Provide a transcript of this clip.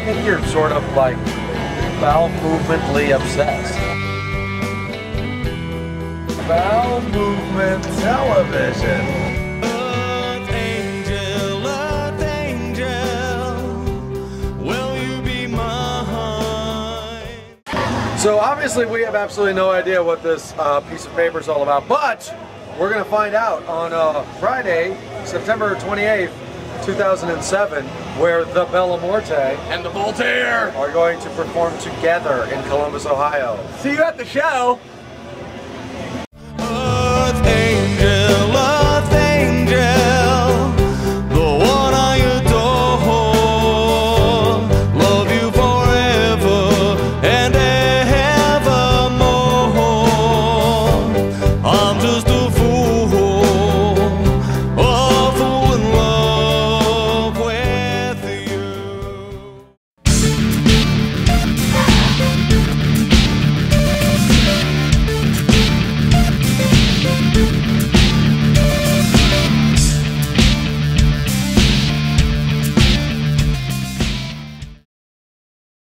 think you're sort of like bowel movemently obsessed. Bowel movement television. Earth angel, earth angel, will you be mine? So obviously we have absolutely no idea what this uh, piece of paper is all about, but we're gonna find out on uh, Friday, September 28th, 2007, where the Bella Morte And the Voltaire. are going to perform together in Columbus, Ohio. See you at the show.